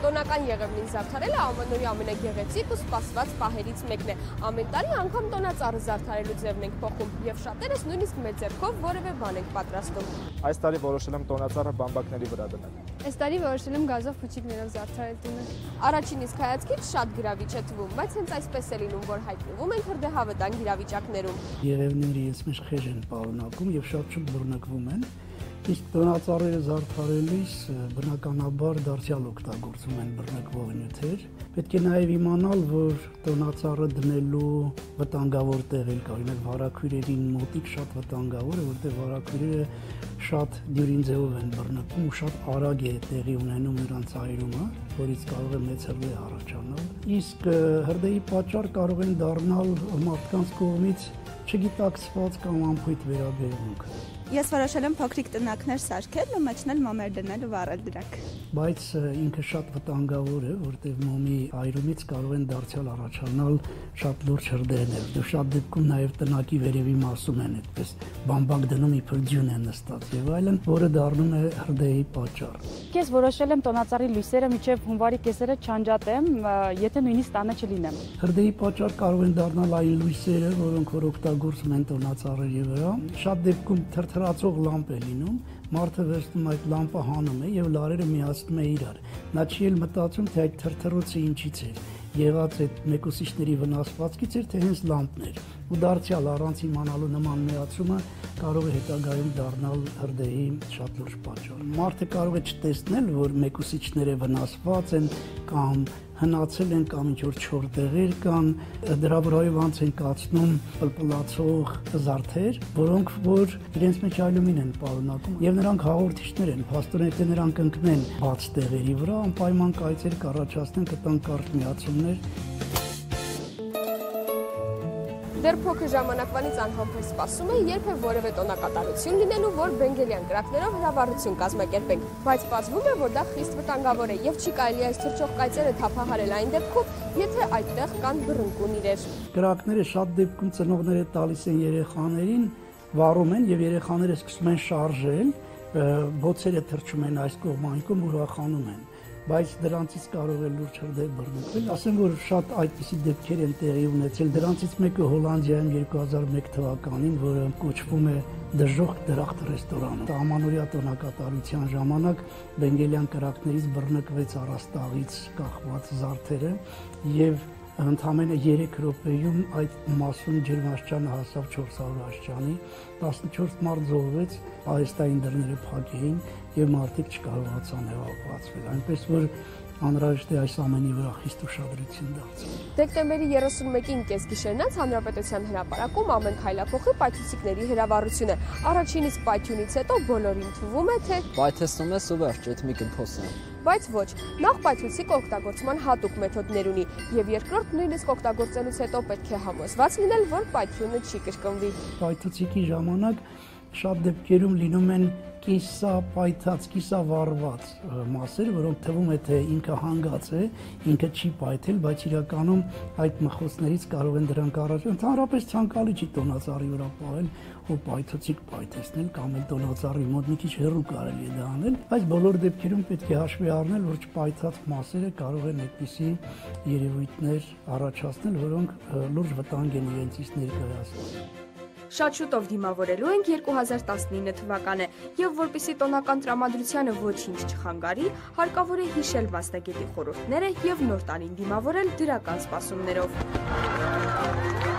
Տոնական եղևնին զարդարելը ամանորի ամենագեղեցիկ ու սպասված պահերից մեկն է։ Ամեն տարի անգամ տոնածառը զարդարելու ձևն ենք փոխում եւ շատերս նույնիսկ մեծ ձեռքով որևէ բան ենք պատրաստում։ Այս տարի որոշել եմ տոնածառը բամբակների վրա դնել։ Այս տարի որոշել եմ գազով փուչիկներով զարդարել տունը։ Առաջին իսկ հայացքից շատ գրավիչ է թվում, բայց հենց այսպես է լինում, որ հայտնվում ենք հրդեհավտանգ իրավիճակներում։ Երևների ես մեջ խեժ են պարունակում եւ շատ շուտ բռնկվում են Իսկ տնածառերը զարդարելիս բնականաբար դարձյալ օգտագործում են բռնկվող նյութեր։ Պետք է նաև իմանալ, որ տնածառը դնելու վտանգավոր տեղեր կա, օրինակ վարակույրերին մոտիկ շատ վտանգավոր է, որտեղ վարակույրերը շատ դյուրին ձևով են բռնկվում ու շատ արագ է տեղի ունենում նրանց այրումը, որից կարող է մեծ հրդեհ առաջանալ։ Իսկ հրդեհի պատճառ կարող են դառնալ մարդկանց կողմից չգիտակցված կամ անփույթ վերաբերմունք։ Ես որոշել եմ փոքրիկ տնակներ սարքել ու մեջնել մոմեր դնել ու վառել դրանք։ Բայց ինքը շատ վտանգավոր է, որտեղ մոմի այրումից կարող են դարձյալ առաջանալ շատ լուրջ հրդեհներ։ Դու շատ դեպքում նաև տնակի վերևի մասում են այդպես բամբակ դնում իբր ջուն է նստած եւ այլն, որը դառնում է հրդեհի պատճառ։ Ես որոշել եմ տոնածառի լույսերը միջև հունվարի կեսերը չանջատեմ, եթե նույնիսկ տանը չլինեմ։ Հրդեհի պատճառ կարող են դառնալ այն լույսերը, որոնք որ օգտագործում են տոնածառերի վրա։ Շատ դեպքում թրթ թրացող լամպ է լինում, մարդը վերցնում այդ լամպը հանում է եւ լարերը միացնում է իրար։ Նա չի էլ մտածում, թե այդ թրթռոցը ինչից է եղած այդ մեկուսիչների վնասվածքից էր թե հենց լամպն էր ու դարձյալ առանց իմանալու նման միացումը կարող է հետագայում դառնալ հրդեհի շատ լուրջ պատճառ։ Մարդը կարող է չտեսնել, որ մեկուսիչները վնասված են կամ հնացել են կամ ինչ որ չոր տեղեր կան, դրա վրայով անց են կացնում պլպլացող զարդեր, որոնք որ իրենց մեջ ալյումին են պարունակում եւ նրանք հաղորդիչներ են, փաստորեն թե նրանք ընկնեն բաց տեղերի վրա, անպայման կայծեր կառաջացնեն կտան կարճ միացումներ Դեռ փոքր ժամանակվանից անհամբեր սպասում է երբ է որևէ տոնակատարություն լինելու, որ բենգելյան կրակներով հրավառություն կազմակերպենք, բայց պարզվում է, որ դա խիստ վտանգավոր է եւ չի կարելի այս թրջող կայծերը թափահարել այն դեպքում, եթե այդտեղ կան բռնկուն իրեր։ Կրակները շատ դեպքում ծնողները տալիս են երեխաներին, վառում են եւ երեխաները սկսում են շարժել, բոցերը թրջում են այս կողմ այն կողմ ուրախանում են բայց դրանցից կարող է լուրջ հրդեհ բռնկվել։ Ասեմ, որ շատ այդպիսի դեպքեր են տեղի ունեցել։ Դրանցից մեկը Հոլանդիայում 2001 թվականին, որը կոչվում է դժոխ դրախտ ռեստորանը։ Ամանորյա տոնակատարության ժամանակ բենգելյան կրակներից բռնկվեց առաստաղից կախված զարդերը եւ ընդամենը 3 րոպեում այդ մասում ջերմաշճանը հասավ 400 աշճանի 14 մարդ զոհվեց Պալեստային դռները փակ էին եւ մարդիկ չկարողացան էվակուացվել այնպես որ անհրաժեշտ է այս ամենի վրա խիստ ուշադրություն դարձնել։ Դեկտեմբերի 31-ին կեսգիշերնից Հանրապետության հրապարակում ամեն քայլափոխի պայթուցիկների հրավառությունը։ Առաջին իսկ պայթյունից հետո բոլորին թվում է, թե պայթեցնում ես ու վերջ, այդ մի կփոս է։ Բայց ոչ, նախ պայթուցիկը օգտագործման հատուկ մեթոդներ ունի, եւ երկրորդ նույնիսկ օգտագործելուց հետո պետք է համոզված լինել, որ պայթյունը չի կրկնվի։ Պայթուցիկի ժամանակ շատ դեպքերում լինում են կիսա պայթած, կիսա վառված մասեր, որոնք թվում է թե ինքը հանգած է, ինքը չի պայթել, բայց իրականում այդ մխոցներից կարող են դրանք առաջ ընդհանրապես ցանկալի չի տոնածառի վրա պահել ու պայթուցիկ պայթեցնել կամ էլ տոնածառի մոտ մի քիչ հեռու կարելի է դա անել, բայց բոլոր դեպքերում պետք է հաշվի առնել, որ չպայթած մասերը կարող են այդպիսի երևույթներ առաջացնել, որոնք լուրջ վտանգ են իրենցից ներկայացնում։ Շատ շուտով դիմավորելու ենք 2019 թվականը եւ որpիսի տոնական տրամադրությանը ոչինչ չխանգարի, հարկավոր է հիշել մասնագետի խորհուրդները եւ նոր տարին դիմավորել դրական սպասումներով։